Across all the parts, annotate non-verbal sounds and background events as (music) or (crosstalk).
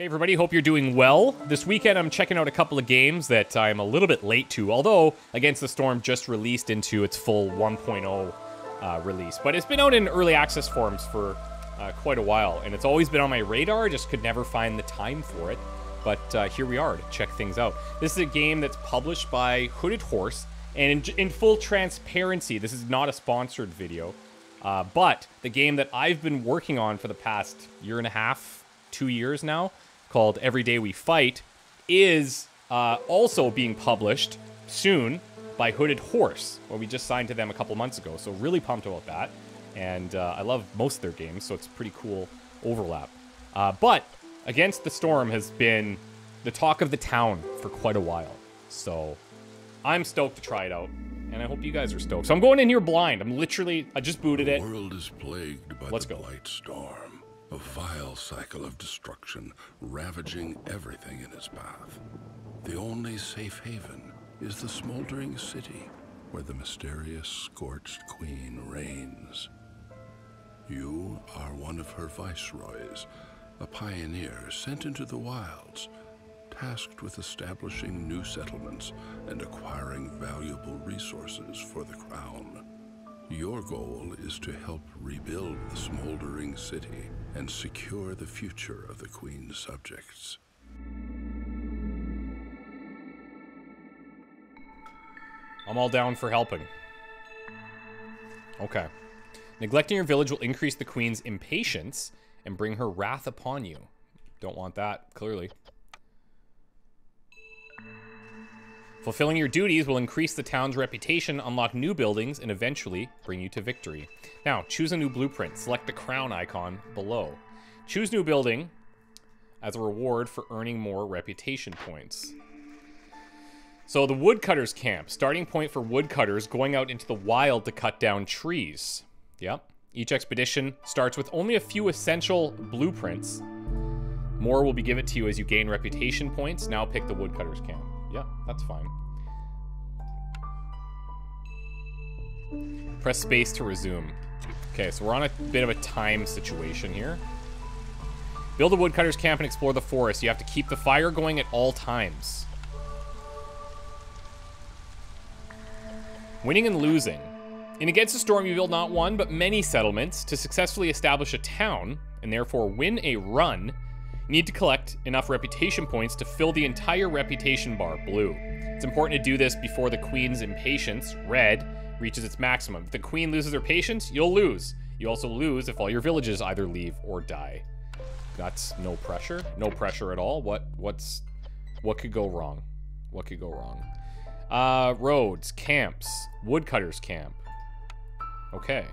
Hey everybody, hope you're doing well. This weekend I'm checking out a couple of games that I'm a little bit late to, although Against the Storm just released into its full 1.0 uh, release. But it's been out in early access forms for uh, quite a while, and it's always been on my radar, just could never find the time for it. But uh, here we are to check things out. This is a game that's published by Hooded Horse, and in, in full transparency, this is not a sponsored video, uh, but the game that I've been working on for the past year and a half, two years now, called Every Day We Fight is uh, also being published soon by Hooded Horse. Well, we just signed to them a couple months ago, so really pumped about that. And uh, I love most of their games, so it's pretty cool overlap. Uh, but Against the Storm has been the talk of the town for quite a while. So I'm stoked to try it out, and I hope you guys are stoked. So I'm going in here blind. I'm literally, I just booted it. The world is plagued by Let's the go. Blight Storm. A vile cycle of destruction, ravaging everything in its path. The only safe haven is the smoldering city, where the mysterious scorched queen reigns. You are one of her viceroys, a pioneer sent into the wilds, tasked with establishing new settlements and acquiring valuable resources for the crown. Your goal is to help rebuild the smoldering city and secure the future of the Queen's subjects. I'm all down for helping. Okay. Neglecting your village will increase the queen's impatience and bring her wrath upon you. Don't want that, clearly. Fulfilling your duties will increase the town's reputation, unlock new buildings, and eventually bring you to victory. Now, choose a new blueprint. Select the crown icon below. Choose new building as a reward for earning more reputation points. So the woodcutters camp, starting point for woodcutters going out into the wild to cut down trees. Yep. Each expedition starts with only a few essential blueprints. More will be given to you as you gain reputation points. Now pick the woodcutters camp. Yeah, that's fine. Press space to resume. Okay, so we're on a bit of a time situation here. Build a woodcutters camp and explore the forest. You have to keep the fire going at all times. Winning and losing. In Against the Storm, you build not one, but many settlements to successfully establish a town, and therefore win a run. Need to collect enough reputation points to fill the entire reputation bar, blue. It's important to do this before the Queen's impatience, red, reaches its maximum. If the Queen loses her patience, you'll lose. You also lose if all your villages either leave or die. That's no pressure. No pressure at all. What what's what could go wrong? What could go wrong? Uh, roads, camps, woodcutters camp. Okay.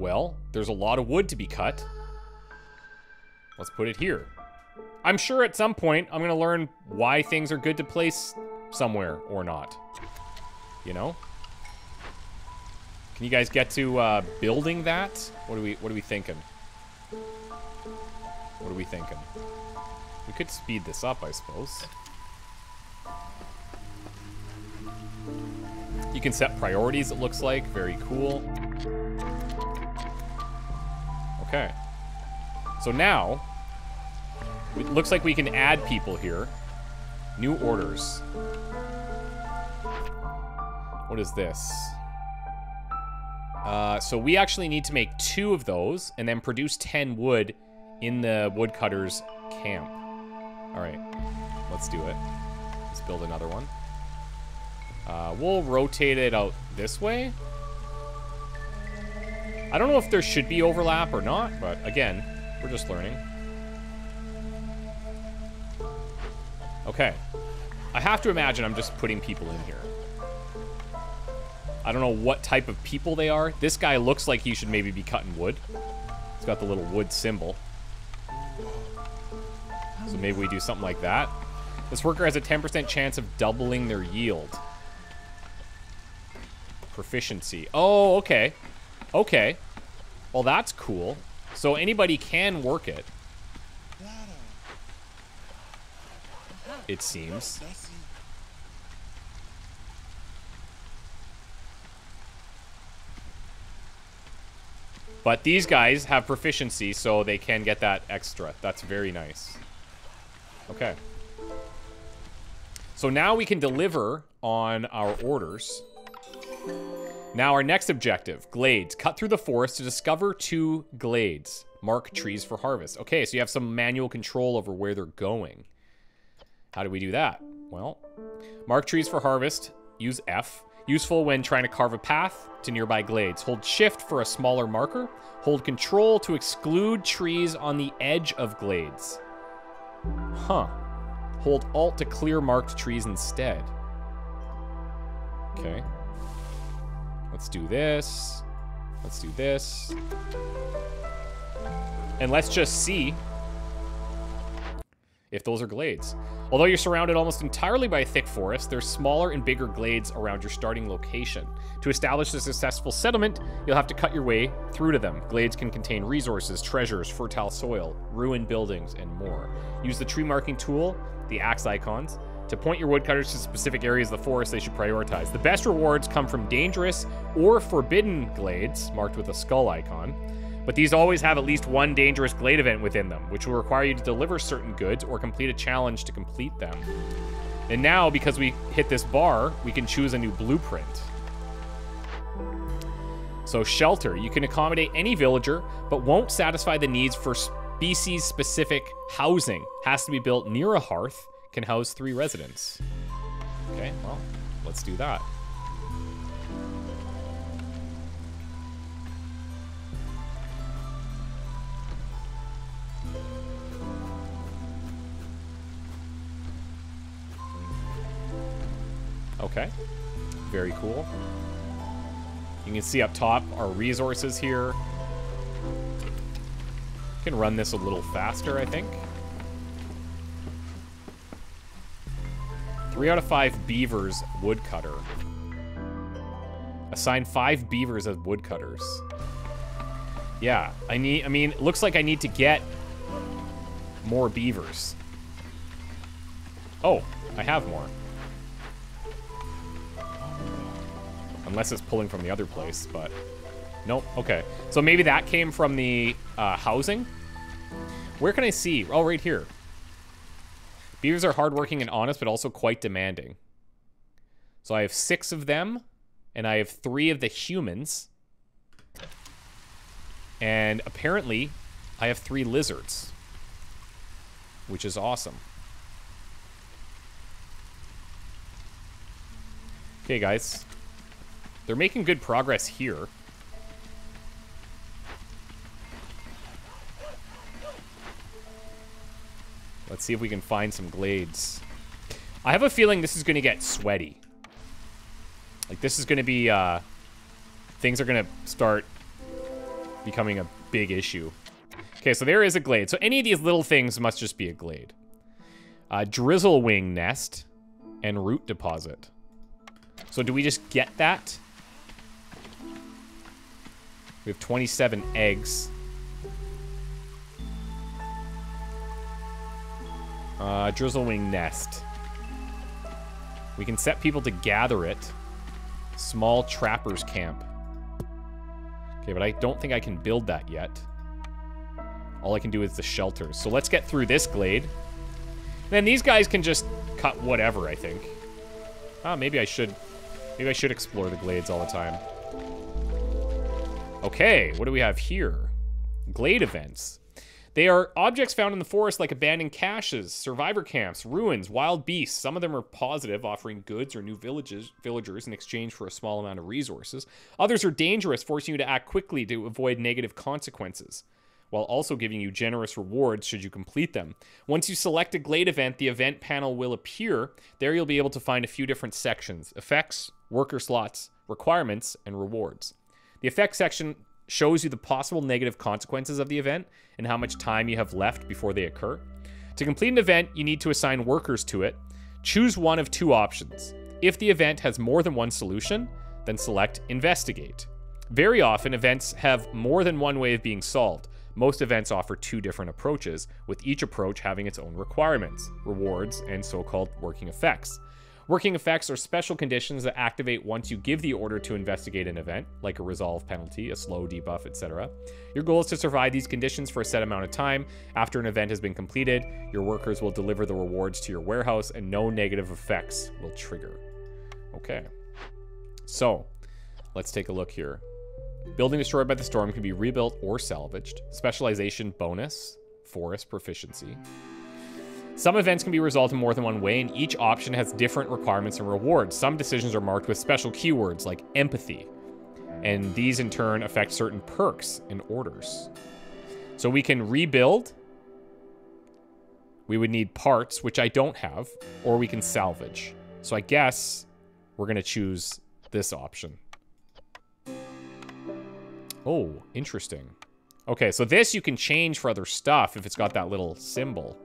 Well, there's a lot of wood to be cut. Let's put it here. I'm sure at some point I'm going to learn why things are good to place somewhere or not. You know? Can you guys get to uh, building that? What are we What are we thinking? What are we thinking? We could speed this up, I suppose. You can set priorities, it looks like. Very cool. Okay. So now, it looks like we can add people here. New orders. What is this? Uh, so we actually need to make two of those and then produce 10 wood in the woodcutter's camp. All right, let's do it. Let's build another one. Uh, we'll rotate it out this way. I don't know if there should be overlap or not, but again, we're just learning. Okay. I have to imagine I'm just putting people in here. I don't know what type of people they are. This guy looks like he should maybe be cutting wood. He's got the little wood symbol. So maybe we do something like that. This worker has a 10% chance of doubling their yield. Proficiency. Oh, okay. Okay. Well, that's cool. So anybody can work it. It seems. But these guys have proficiency, so they can get that extra. That's very nice. Okay. So now we can deliver on our orders. Now our next objective, glades. Cut through the forest to discover two glades. Mark trees for harvest. Okay, so you have some manual control over where they're going. How do we do that? Well, mark trees for harvest. Use F. Useful when trying to carve a path to nearby glades. Hold shift for a smaller marker. Hold control to exclude trees on the edge of glades. Huh. Hold alt to clear marked trees instead. Okay. Let's do this. Let's do this. And let's just see if those are glades. Although you're surrounded almost entirely by thick forest, there's smaller and bigger glades around your starting location. To establish a successful settlement, you'll have to cut your way through to them. Glades can contain resources, treasures, fertile soil, ruined buildings, and more. Use the tree marking tool, the axe icons, to point your woodcutters to specific areas of the forest they should prioritize. The best rewards come from dangerous or forbidden glades, marked with a skull icon. But these always have at least one dangerous glade event within them, which will require you to deliver certain goods or complete a challenge to complete them. And now, because we hit this bar, we can choose a new blueprint. So shelter, you can accommodate any villager, but won't satisfy the needs for species-specific housing. Has to be built near a hearth, can house three residents. Okay, well, let's do that. Okay. Very cool. You can see up top our resources here. Can run this a little faster, I think. Three out of five beavers woodcutter. Assign five beavers as woodcutters. Yeah, I need, I mean, looks like I need to get more beavers. Oh, I have more. Unless it's pulling from the other place, but... Nope, okay. So maybe that came from the uh, housing? Where can I see? Oh, right here. Beavers are hardworking and honest, but also quite demanding. So I have six of them, and I have three of the humans. And apparently, I have three lizards. Which is awesome. Okay, guys. They're making good progress here. Let's see if we can find some glades. I have a feeling this is going to get sweaty. Like, this is going to be, uh... Things are going to start becoming a big issue. Okay, so there is a glade. So any of these little things must just be a glade. Uh, drizzlewing nest and root deposit. So do we just get that? We have 27 eggs. Uh, Drizzlewing Nest. We can set people to gather it. Small Trapper's Camp. Okay, but I don't think I can build that yet. All I can do is the shelters. So let's get through this glade. Then these guys can just cut whatever, I think. Ah, maybe I should... Maybe I should explore the glades all the time. Okay, what do we have here? Glade events. They are objects found in the forest like abandoned caches, survivor camps, ruins, wild beasts. Some of them are positive, offering goods or new villages, villagers in exchange for a small amount of resources. Others are dangerous, forcing you to act quickly to avoid negative consequences, while also giving you generous rewards should you complete them. Once you select a glade event, the event panel will appear. There you'll be able to find a few different sections effects, worker slots, requirements, and rewards. The effects section shows you the possible negative consequences of the event and how much time you have left before they occur. To complete an event, you need to assign workers to it. Choose one of two options. If the event has more than one solution, then select Investigate. Very often, events have more than one way of being solved. Most events offer two different approaches, with each approach having its own requirements, rewards, and so called working effects. Working effects are special conditions that activate once you give the order to investigate an event, like a resolve penalty, a slow debuff, etc. Your goal is to survive these conditions for a set amount of time. After an event has been completed, your workers will deliver the rewards to your warehouse and no negative effects will trigger. Okay. So, let's take a look here. Building destroyed by the storm can be rebuilt or salvaged. Specialization bonus, forest proficiency. Some events can be resolved in more than one way, and each option has different requirements and rewards. Some decisions are marked with special keywords like empathy, and these in turn affect certain perks and orders. So we can rebuild. We would need parts, which I don't have, or we can salvage. So I guess we're going to choose this option. Oh, interesting. Okay, so this you can change for other stuff if it's got that little symbol.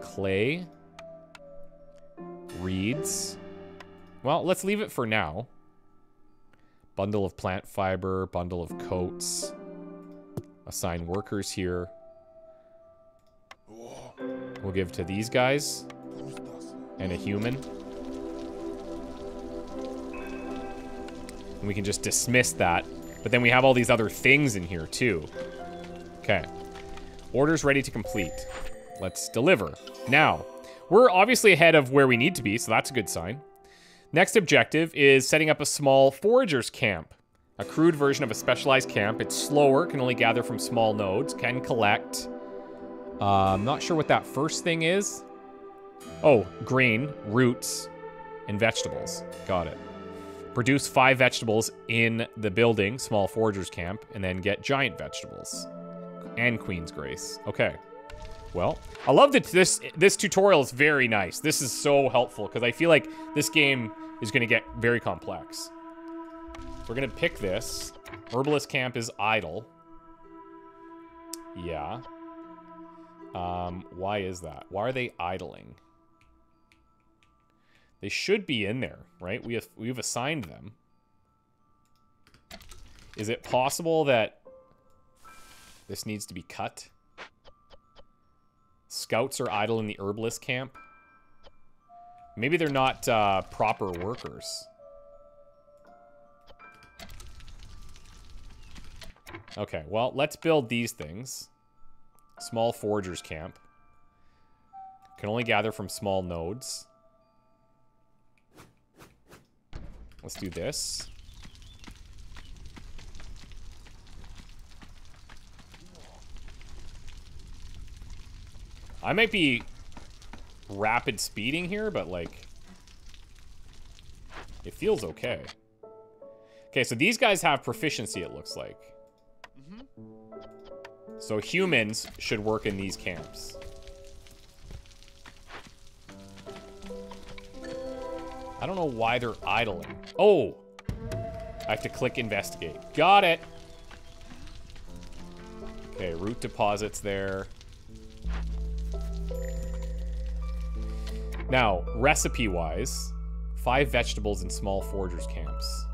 Clay. Reeds. Well, let's leave it for now. Bundle of plant fiber, bundle of coats. Assign workers here. We'll give to these guys. And a human. And we can just dismiss that. But then we have all these other things in here too. Okay. Orders ready to complete. Let's deliver. Now, we're obviously ahead of where we need to be, so that's a good sign. Next objective is setting up a small forager's camp. A crude version of a specialized camp. It's slower, can only gather from small nodes, can collect. Uh, I'm not sure what that first thing is. Oh, grain, roots, and vegetables. Got it. Produce five vegetables in the building, small forager's camp, and then get giant vegetables. And Queen's Grace. Okay. Well, I love that this this tutorial is very nice. This is so helpful because I feel like this game is going to get very complex. We're going to pick this. Herbalist camp is idle. Yeah. Um, why is that? Why are they idling? They should be in there, right? We have, we've assigned them. Is it possible that this needs to be cut? Scouts are idle in the herbalist camp. Maybe they're not uh, proper workers. Okay, well, let's build these things. Small foragers camp. Can only gather from small nodes. Let's do this. I might be rapid speeding here, but like, it feels okay. Okay, so these guys have proficiency, it looks like. Mm -hmm. So humans should work in these camps. I don't know why they're idling. Oh! I have to click investigate. Got it! Okay, root deposits there. Now, recipe-wise, five vegetables in small foragers camps.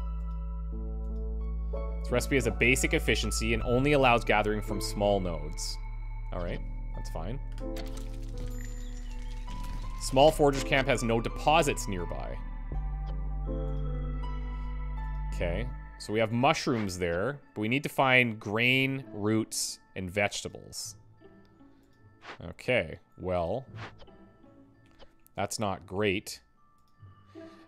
This recipe has a basic efficiency and only allows gathering from small nodes. All right, that's fine. Small foragers camp has no deposits nearby. Okay, so we have mushrooms there, but we need to find grain, roots, and vegetables. Okay, well, that's not great.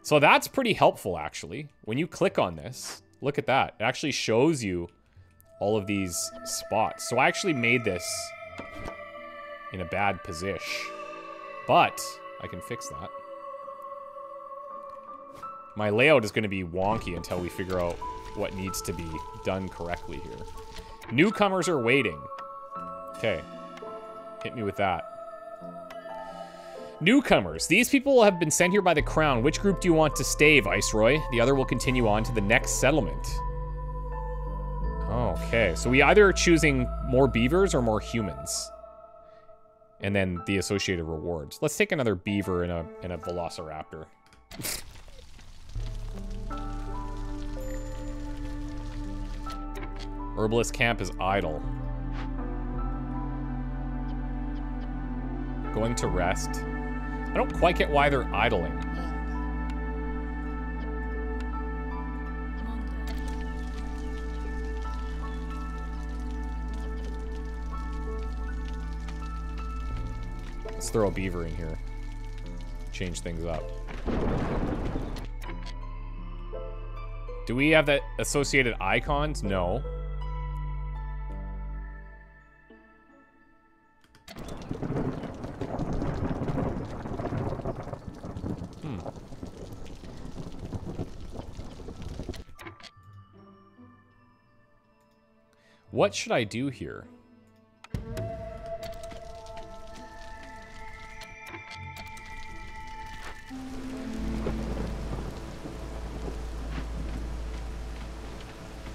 So that's pretty helpful, actually. When you click on this, look at that. It actually shows you all of these spots. So I actually made this in a bad position. But I can fix that. My layout is going to be wonky until we figure out what needs to be done correctly here. Newcomers are waiting. Okay. Hit me with that. Newcomers. These people have been sent here by the crown. Which group do you want to stay, Viceroy? The other will continue on to the next settlement. Okay, so we either are choosing more beavers or more humans. And then the associated rewards. Let's take another beaver and a, and a velociraptor. Herbalist camp is idle. Going to rest. I don't quite get why they're idling. Let's throw a beaver in here. Change things up. Do we have the associated icons? No. What should I do here?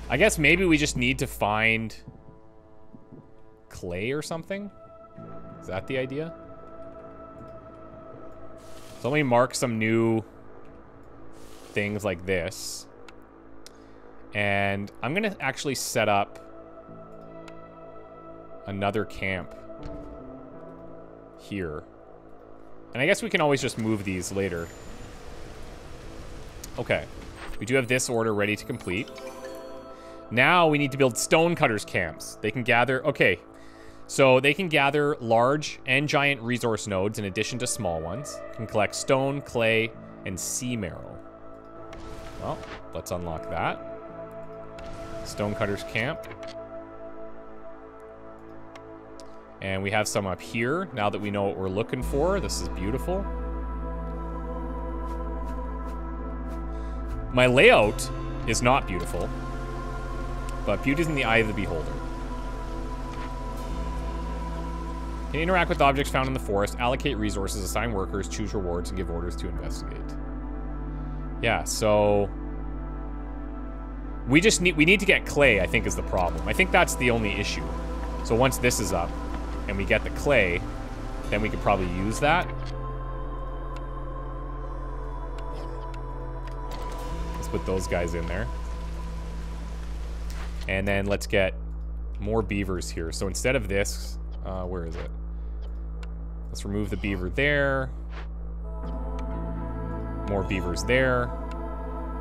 I guess maybe we just need to find clay or something? Is that the idea? So let me mark some new things like this. And I'm going to actually set up another camp here. And I guess we can always just move these later. Okay. We do have this order ready to complete. Now we need to build stonecutters camps. They can gather... Okay. So they can gather large and giant resource nodes in addition to small ones. Can collect stone, clay, and sea marrow. Well, let's unlock that. Stonecutters camp. And we have some up here, now that we know what we're looking for. This is beautiful. My layout is not beautiful, but beauty is in the eye of the beholder. Can interact with objects found in the forest, allocate resources, assign workers, choose rewards, and give orders to investigate. Yeah, so... We just need, we need to get clay, I think is the problem. I think that's the only issue. So once this is up, and we get the clay, then we could probably use that. Let's put those guys in there. And then let's get more beavers here. So instead of this, uh, where is it? Let's remove the beaver there. More beavers there.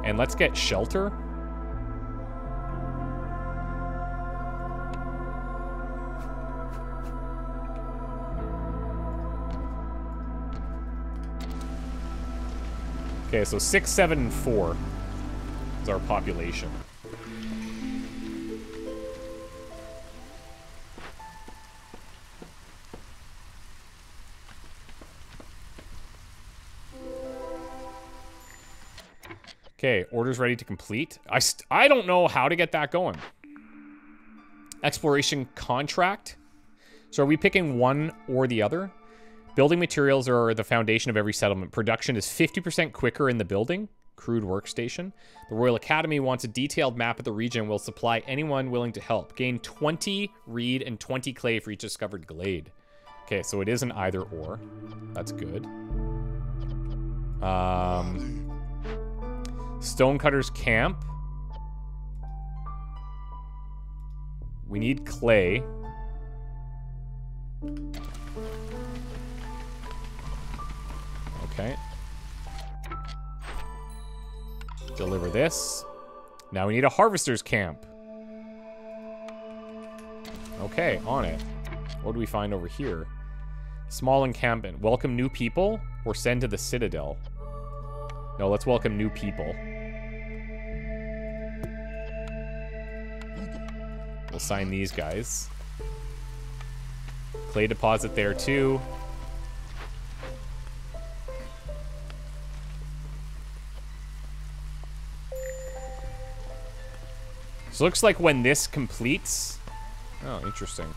And let's get shelter. Okay, so six, seven, and four is our population. Okay, orders ready to complete. I, I don't know how to get that going. Exploration contract. So are we picking one or the other? Building materials are the foundation of every settlement. Production is 50% quicker in the building. Crude workstation. The Royal Academy wants a detailed map of the region will supply anyone willing to help. Gain 20 reed and 20 clay for each discovered glade. Okay, so it is an either or. That's good. Um... Stonecutters Camp. We need clay. Okay. Deliver this. Now we need a harvester's camp. Okay, on it. What do we find over here? Small encampment. Welcome new people or send to the citadel. No, let's welcome new people. We'll sign these guys. Clay deposit there too. So looks like when this completes... Oh, interesting.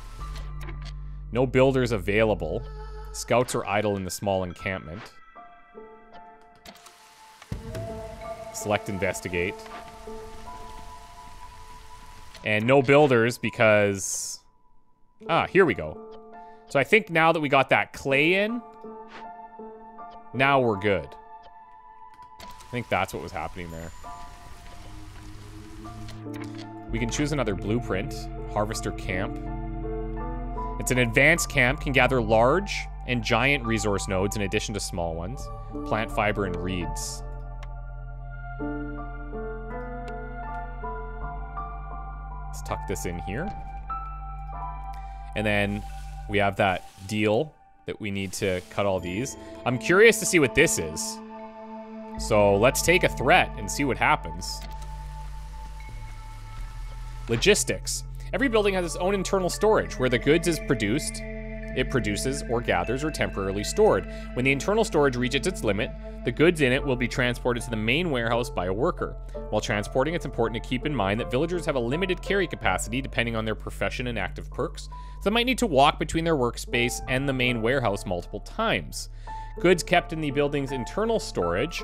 No builders available. Scouts are idle in the small encampment. Select investigate. And no builders because... Ah, here we go. So I think now that we got that clay in, now we're good. I think that's what was happening there. We can choose another blueprint. Harvester camp. It's an advanced camp, can gather large and giant resource nodes in addition to small ones, plant fiber and reeds. Let's tuck this in here. And then we have that deal that we need to cut all these. I'm curious to see what this is. So let's take a threat and see what happens. Logistics. Every building has its own internal storage where the goods is produced, it produces or gathers or temporarily stored. When the internal storage reaches its limit, the goods in it will be transported to the main warehouse by a worker. While transporting, it's important to keep in mind that villagers have a limited carry capacity depending on their profession and active perks, so they might need to walk between their workspace and the main warehouse multiple times. Goods kept in the building's internal storage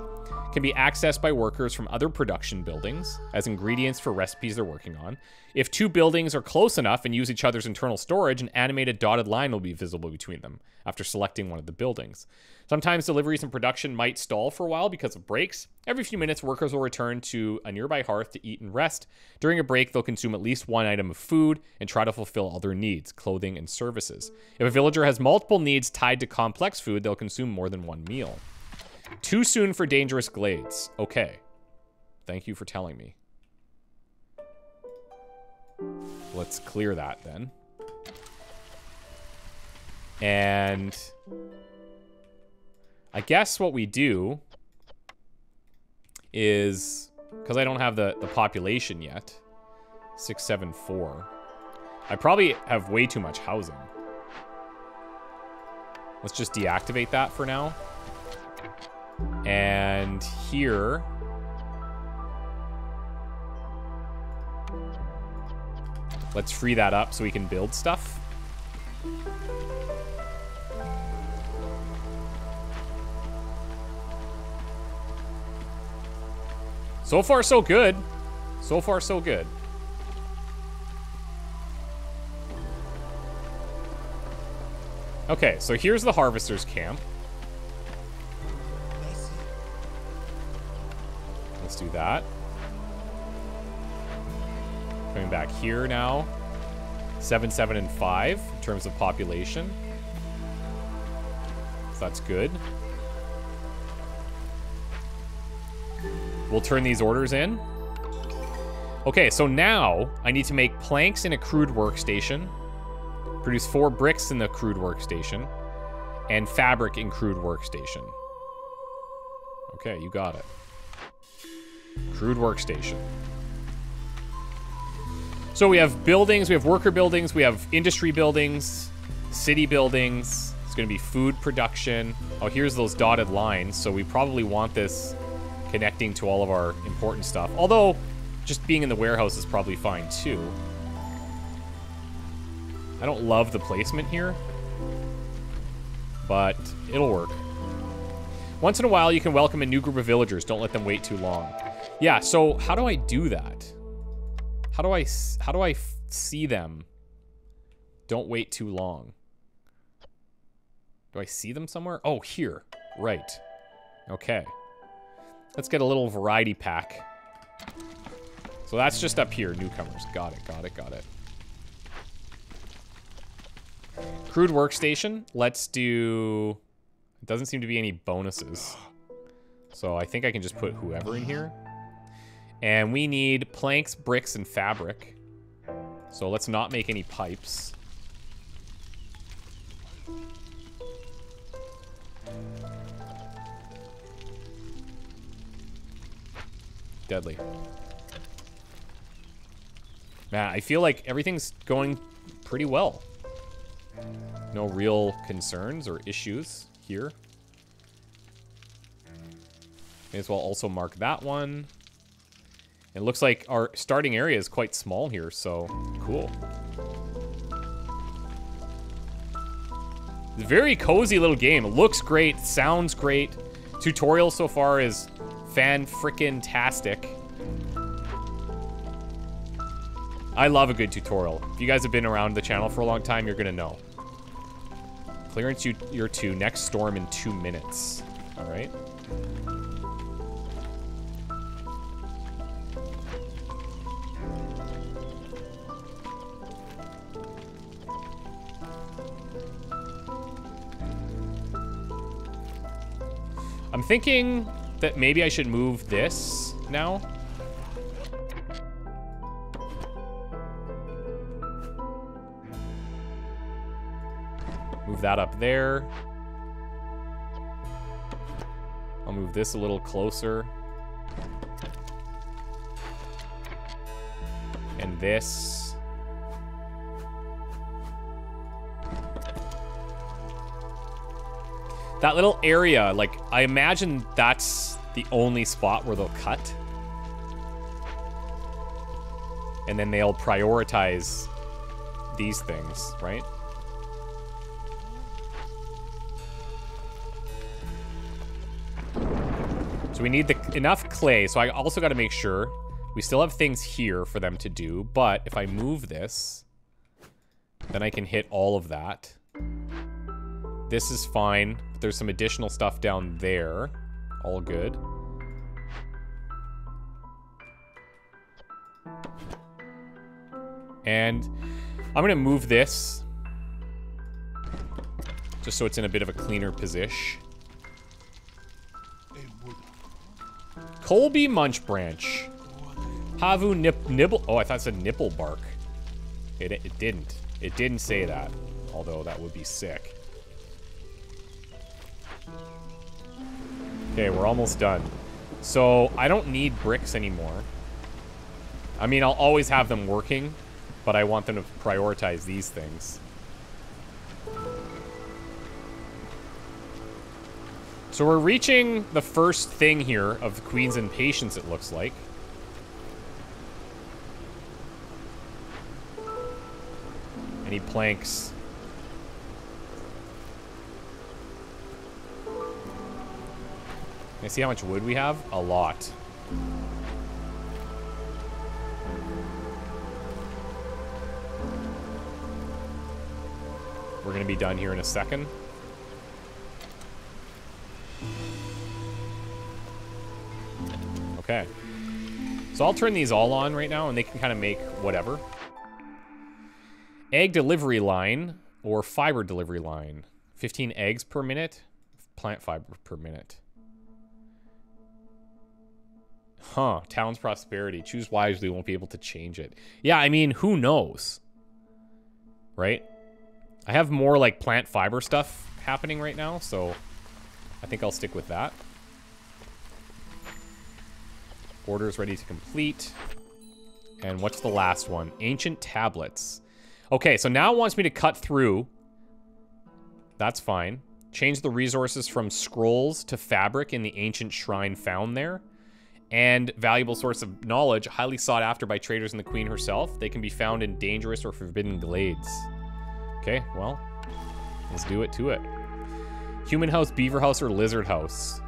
can be accessed by workers from other production buildings as ingredients for recipes they're working on. If two buildings are close enough and use each other's internal storage, an animated dotted line will be visible between them after selecting one of the buildings. Sometimes deliveries and production might stall for a while because of breaks. Every few minutes, workers will return to a nearby hearth to eat and rest. During a break, they'll consume at least one item of food and try to fulfill all their needs, clothing, and services. If a villager has multiple needs tied to complex food, they'll consume more than one meal. Too soon for dangerous glades. Okay. Thank you for telling me. Let's clear that then. And I guess what we do is, because I don't have the, the population yet, 674, I probably have way too much housing. Let's just deactivate that for now. And here... Let's free that up so we can build stuff. So far, so good. So far, so good. Okay, so here's the Harvester's camp. Do that. Coming back here now. 7, 7, and 5 in terms of population. So that's good. We'll turn these orders in. Okay, so now I need to make planks in a crude workstation, produce four bricks in the crude workstation, and fabric in crude workstation. Okay, you got it. Crude workstation. So we have buildings, we have worker buildings, we have industry buildings, city buildings. It's going to be food production. Oh, here's those dotted lines. So we probably want this connecting to all of our important stuff. Although, just being in the warehouse is probably fine too. I don't love the placement here, but it'll work. Once in a while, you can welcome a new group of villagers. Don't let them wait too long. Yeah, so how do I do that? How do I, how do I see them? Don't wait too long. Do I see them somewhere? Oh, here. Right. Okay. Let's get a little variety pack. So that's just up here, newcomers. Got it, got it, got it. Crude workstation. Let's do... It doesn't seem to be any bonuses. So I think I can just put whoever in here. And we need planks, bricks, and fabric. So let's not make any pipes. deadly. Man, I feel like everything's going pretty well. No real concerns or issues here. May as well also mark that one. It looks like our starting area is quite small here, so cool. Very cozy little game. Looks great, sounds great. Tutorial so far is fan frickin' tastic. I love a good tutorial. If you guys have been around the channel for a long time, you're gonna know. Clearance year two, next storm in two minutes. All right. Thinking that maybe I should move this now. Move that up there. I'll move this a little closer. And this. That little area, like, I imagine that's the only spot where they'll cut. And then they'll prioritize these things, right? So we need the enough clay. So I also got to make sure we still have things here for them to do. But if I move this, then I can hit all of that. This is fine. But There's some additional stuff down there. All good. And I'm going to move this just so it's in a bit of a cleaner position. Colby Munch Branch. Havu nip nibble. Oh, I thought it said nipple bark. It, it didn't. It didn't say that. Although that would be sick. Okay, we're almost done. So, I don't need bricks anymore. I mean, I'll always have them working, but I want them to prioritize these things. So we're reaching the first thing here of the Queen's impatience, it looks like. Any planks? Can see how much wood we have? A lot. We're going to be done here in a second. Okay. So I'll turn these all on right now, and they can kind of make whatever. Egg delivery line or fiber delivery line. 15 eggs per minute, plant fiber per minute. Huh, town's prosperity. Choose wisely, won't be able to change it. Yeah, I mean, who knows? Right? I have more like plant fiber stuff happening right now, so I think I'll stick with that. Orders ready to complete. And what's the last one? Ancient tablets. Okay, so now it wants me to cut through. That's fine. Change the resources from scrolls to fabric in the ancient shrine found there. And valuable source of knowledge, highly sought after by traders and the queen herself. They can be found in dangerous or forbidden glades. Okay, well, let's do it to it. Human house, beaver house, or lizard house.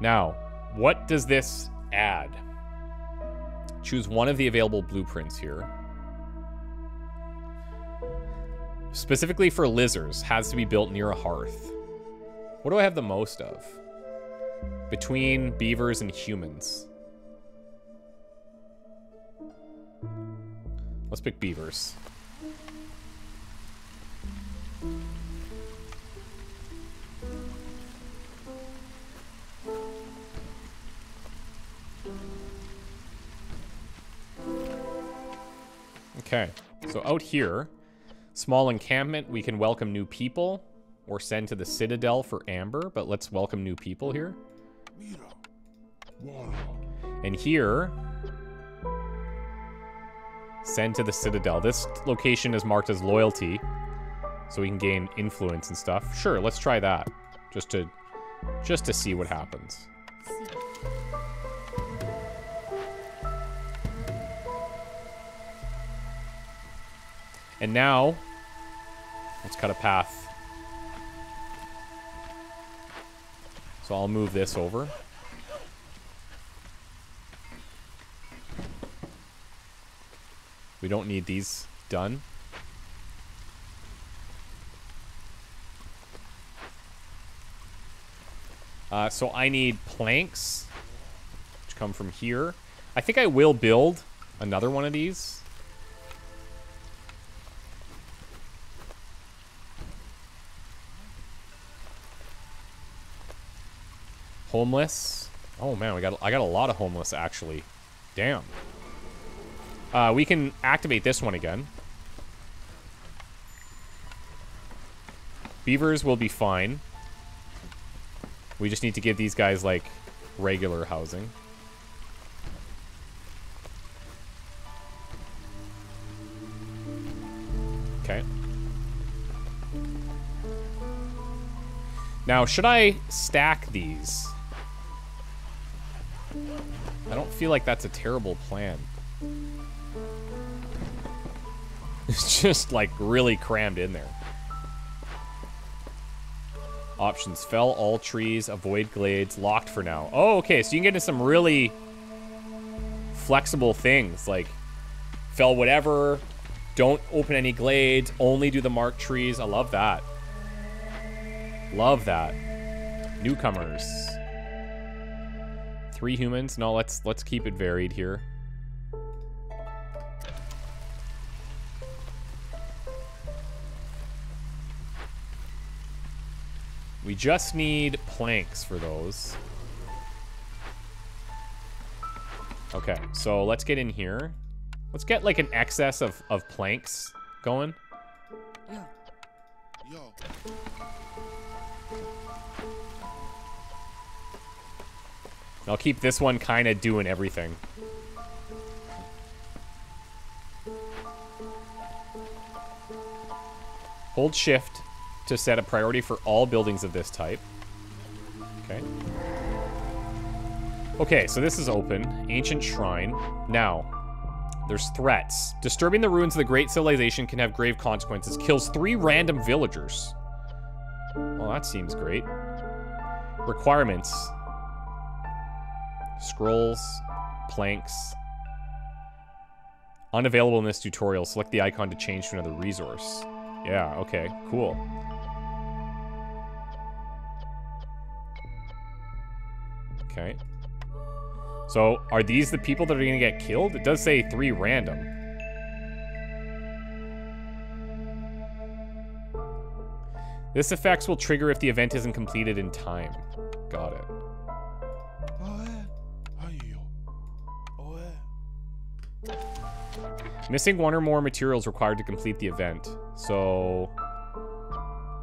Now, what does this add? Choose one of the available blueprints here. Specifically for lizards, has to be built near a hearth. What do I have the most of? Between beavers and humans. Let's pick beavers. Okay, so out here, small encampment, we can welcome new people or send to the Citadel for Amber, but let's welcome new people here. And here, send to the Citadel. This location is marked as loyalty, so we can gain influence and stuff. Sure, let's try that, just to, just to see what happens. And now, let's cut a path. So I'll move this over. We don't need these done. Uh, so I need planks, which come from here. I think I will build another one of these. Homeless. Oh man, we got I got a lot of homeless actually. Damn. Uh, we can activate this one again. Beavers will be fine. We just need to give these guys, like, regular housing. Okay. Now, should I stack these? I don't feel like that's a terrible plan. (laughs) It's just, like, really crammed in there. Options. Fell all trees, avoid glades, locked for now. Oh, okay, so you can get into some really flexible things, like fell whatever, don't open any glades, only do the marked trees. I love that. Love that. Newcomers. Three humans. No, let's let's keep it varied here. We just need planks for those. Okay, so let's get in here. Let's get like an excess of, of planks going. I'll keep this one kind of doing everything. Hold shift to set a priority for all buildings of this type. Okay. Okay, so this is open. Ancient Shrine. Now, there's threats. Disturbing the ruins of the Great Civilization can have grave consequences. Kills three random villagers. Well, that seems great. Requirements. Scrolls. Planks. Unavailable in this tutorial. Select the icon to change to another resource. Yeah, okay, cool. Okay. So, are these the people that are going to get killed? It does say three random. This effects will trigger if the event isn't completed in time. Got it. Missing one or more materials required to complete the event. So,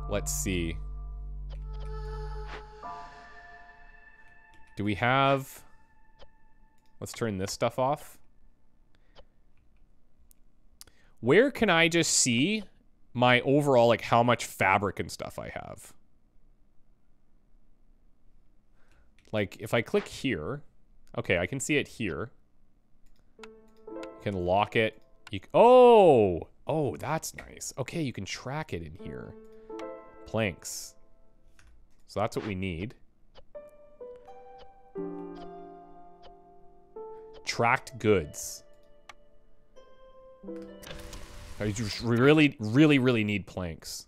let's see. Do we have... Let's turn this stuff off. Where can I just see my overall, like, how much fabric and stuff I have? Like, if I click here... Okay, I can see it here. Can lock it. You, oh! Oh, that's nice. Okay, you can track it in here. Planks. So that's what we need. Tracked goods. I just really, really, really need planks.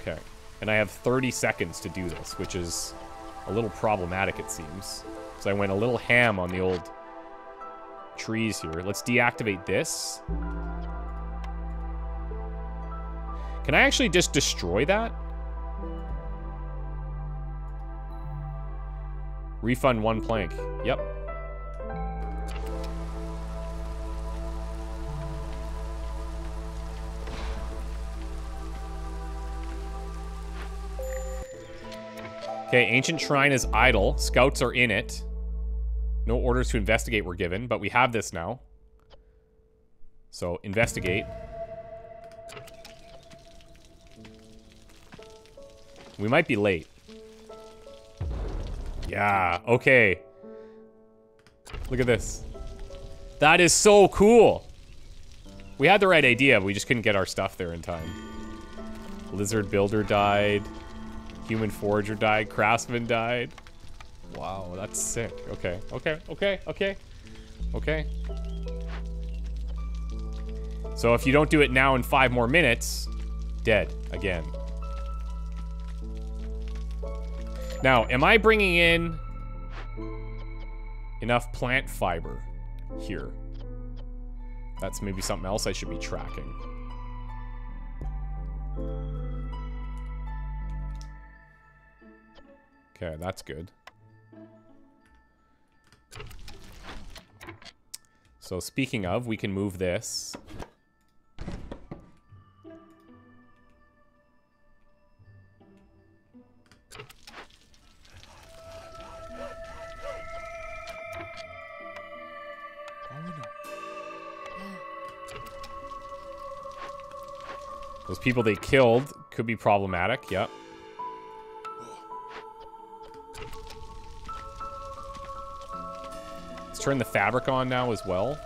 Okay. And I have 30 seconds to do this, which is a little problematic, it seems. I went a little ham on the old trees here. Let's deactivate this. Can I actually just destroy that? Refund one plank. Yep. Okay, Ancient Shrine is idle. Scouts are in it. No orders to investigate were given, but we have this now. So, investigate. We might be late. Yeah, okay. Look at this. That is so cool. We had the right idea, but we just couldn't get our stuff there in time. Lizard Builder died. Human Forager died. Craftsman died. Wow, that's sick. Okay, okay, okay, okay, okay. So if you don't do it now in five more minutes, dead again. Now, am I bringing in enough plant fiber here? That's maybe something else I should be tracking. Okay, that's good. So speaking of, we can move this. Those people they killed could be problematic, yep. Turn the fabric on now as well.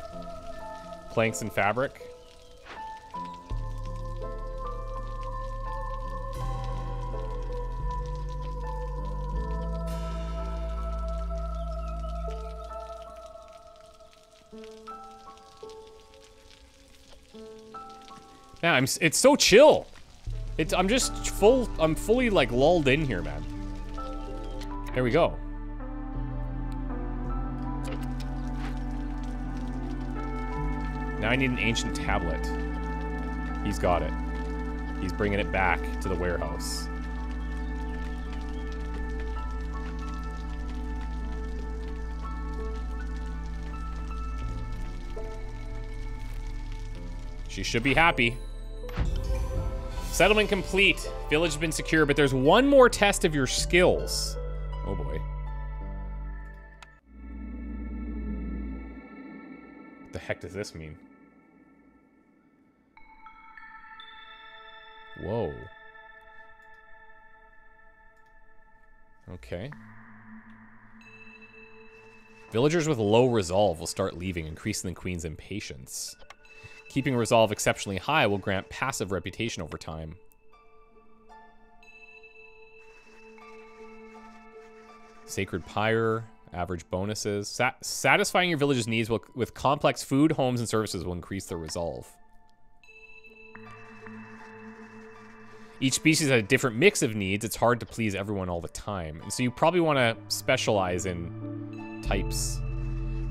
Planks and fabric. Yeah, I'm. It's so chill. It's. I'm just full. I'm fully like lulled in here, man. There we go. I need an ancient tablet. He's got it. He's bringing it back to the warehouse. She should be happy. Settlement complete. Village been secure, but there's one more test of your skills. Oh boy. What the heck does this mean? Whoa. Okay. Villagers with low resolve will start leaving, increasing the queen's impatience. Keeping resolve exceptionally high will grant passive reputation over time. Sacred Pyre, average bonuses. Sa satisfying your village's needs will, with complex food, homes, and services will increase their resolve. Each species has a different mix of needs. It's hard to please everyone all the time. And so you probably want to specialize in types.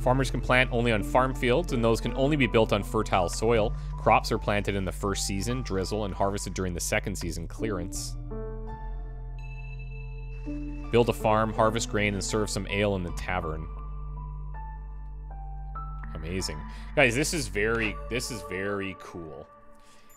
Farmers can plant only on farm fields, and those can only be built on fertile soil. Crops are planted in the first season, drizzle, and harvested during the second season, clearance. Build a farm, harvest grain, and serve some ale in the tavern. Amazing. Guys, this is very, this is very cool.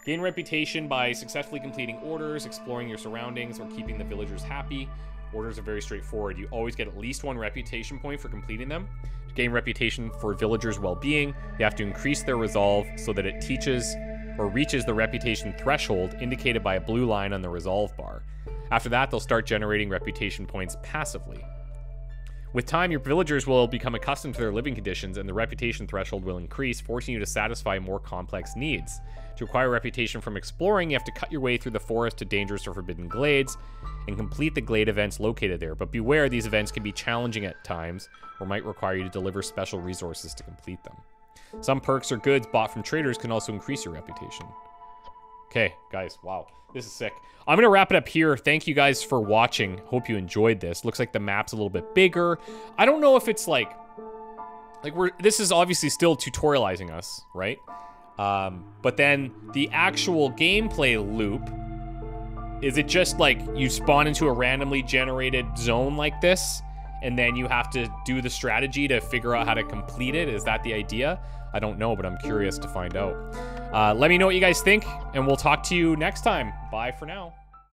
Gain reputation by successfully completing orders, exploring your surroundings, or keeping the villagers happy. Orders are very straightforward. You always get at least one reputation point for completing them. To gain reputation for villagers' well-being, you have to increase their resolve so that it teaches or reaches the reputation threshold indicated by a blue line on the resolve bar. After that, they'll start generating reputation points passively. With time, your villagers will become accustomed to their living conditions and the reputation threshold will increase, forcing you to satisfy more complex needs. To acquire reputation from exploring, you have to cut your way through the forest to dangerous or forbidden glades and complete the glade events located there. But beware, these events can be challenging at times or might require you to deliver special resources to complete them. Some perks or goods bought from traders can also increase your reputation. Okay, guys, wow. This is sick. I'm going to wrap it up here. Thank you guys for watching. Hope you enjoyed this. Looks like the map's a little bit bigger. I don't know if it's like... Like, we're... This is obviously still tutorializing us, right? Um, but then the actual gameplay loop... Is it just like you spawn into a randomly generated zone like this? And then you have to do the strategy to figure out how to complete it? Is that the idea? I don't know, but I'm curious to find out. Uh, let me know what you guys think, and we'll talk to you next time. Bye for now.